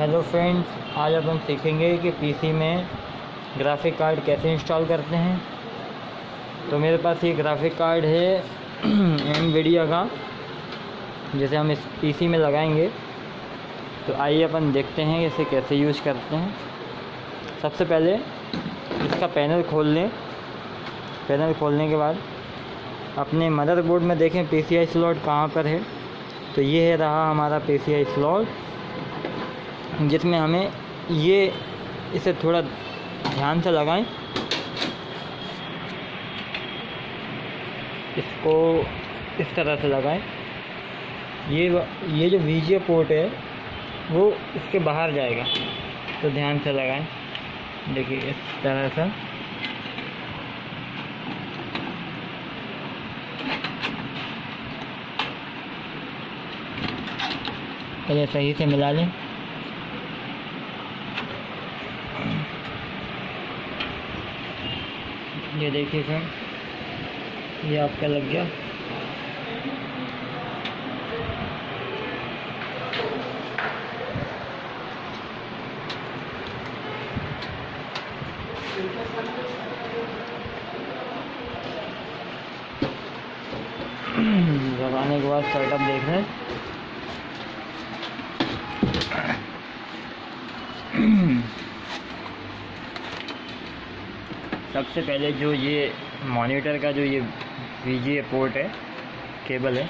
Hello friends आज अब हम सीखेंगे कि पीसी में ग्राफिक कार्ड कैसे इंस्टॉल करते हैं। तो मेरे पास ये ग्राफिक कार्ड है एम वीडियो का, जिसे हम इस पीसी में लगाएँगे। तो आइए अपन देखते हैं इसे कैसे यूज़ करते हैं। सबसे पहले इसका पैनल खोल लें। पैनल खोलने के बाद अपने मदरबोर्ड में देखें पी सी आई स्लॉट कहाँ पर है। तो ये है रहा हमारा पी सी आई स्लॉट जिसमें हमें ये इसे थोड़ा ध्यान से लगाएँ। इसको इस तरह से लगाएँ। ये ये जो वीजे पोर्ट है, वो इसके बाहर जाएगा। तो ध्यान से लगाएँ। देखिए, इस तरह से। पहले सही से मिला लें। ये देखिए फ्रेंड ये आपका लग गया। लगाने के बाद सेटअप देख रहे हैं। सबसे पहले जो ये मॉनिटर का जो ये वी पोर्ट है केबल है,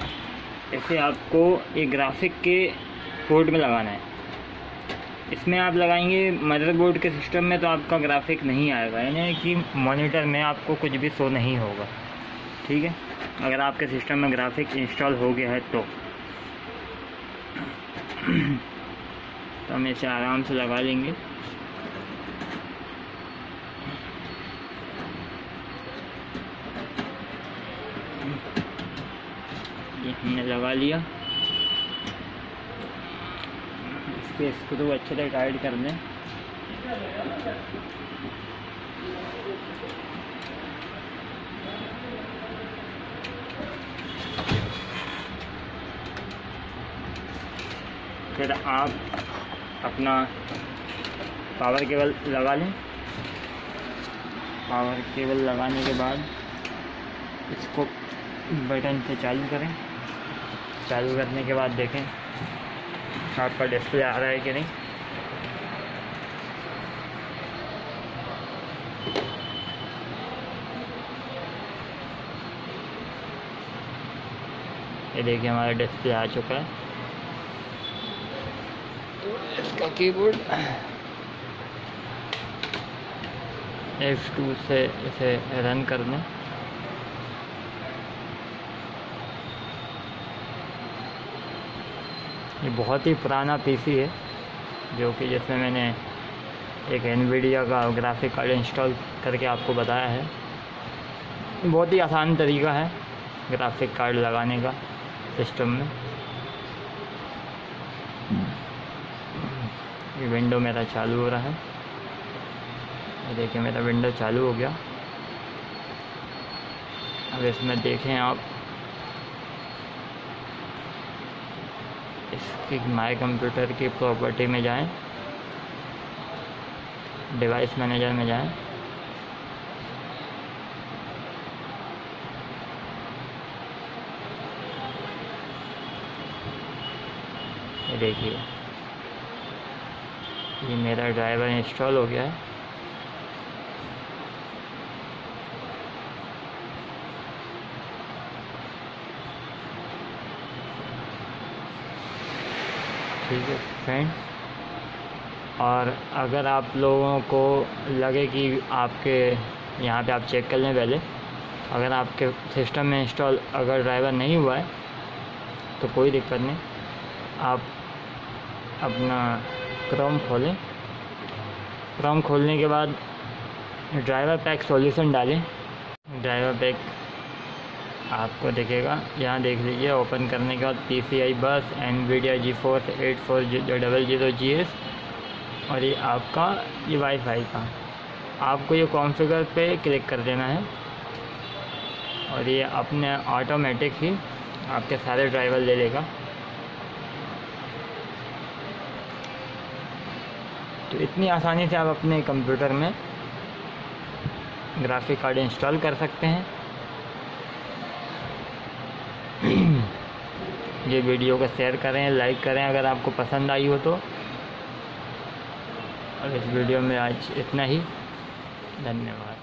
इसे आपको एक ग्राफिक के पोर्ट में लगाना है। इसमें आप लगाएँगे मदरबोर्ड के सिस्टम में तो आपका ग्राफिक नहीं आएगा, यानी कि मॉनिटर में आपको कुछ भी शो नहीं होगा, ठीक है? अगर आपके सिस्टम में ग्राफिक इंस्टॉल हो गया है तो। तो हम इसे आराम से लगा लेंगे। हमने लगा लिया। इसके स्क्रू अच्छे से टाइट कर दें फिर आप अपना पावर केबल लगा लें। पावर केबल लगाने के बाद इसको बटन से चालू करें। चालू करने के बाद देखें आपका डिस्प्ले आ रहा है कि नहीं। ये देखिए हमारा डिस्प्ले आ चुका है। इसका कीबोर्ड F2 से इसे रन कर दें ये बहुत ही पुराना पीसी है, जो कि जिसमें मैंने एक एनवीडिया का ग्राफिक कार्ड इंस्टॉल करके आपको बताया है। बहुत ही आसान तरीका है ग्राफिक कार्ड लगाने का सिस्टम में। ये विंडो मेरा चालू हो रहा है। ये देखिए मेरा विंडो चालू हो गया। अब इसमें देखें आप इसकी माई कंप्यूटर की प्रॉपर्टी में जाएँ डिवाइस मैनेजर में जाएँ। देखिए, ये मेरा ड्राइवर इंस्टॉल हो गया है। ठीक है फ्रेंड और अगर आप लोगों को लगे कि आपके यहाँ पे आप चेक कर लें पहले, अगर आपके सिस्टम में इंस्टॉल अगर ड्राइवर नहीं हुआ है तो कोई दिक्कत नहीं. आप अपना क्रोम खोलें. क्रोम खोलने के बाद ड्राइवर पैक सॉल्यूशन डालें. ड्राइवर पैक आपको दिखेगा। यहाँ देख लीजिए ओपन करने के बाद P C I bus Nvidia G four eight four double zero G S और ये आपका, ये वाईफाई का। आपको ये कॉन्फ़िगर पे क्लिक कर देना है। और ये अपने ऑटोमेटिक ही आपके सारे ड्राइवर ले लेगा। तो इतनी आसानी से आप अपने कंप्यूटर में ग्राफिक कार्ड इंस्टॉल कर सकते हैं। ये वीडियो को शेयर करें, लाइक करें अगर आपको पसंद आई हो तो। और इस वीडियो में आज इतना ही। धन्यवाद।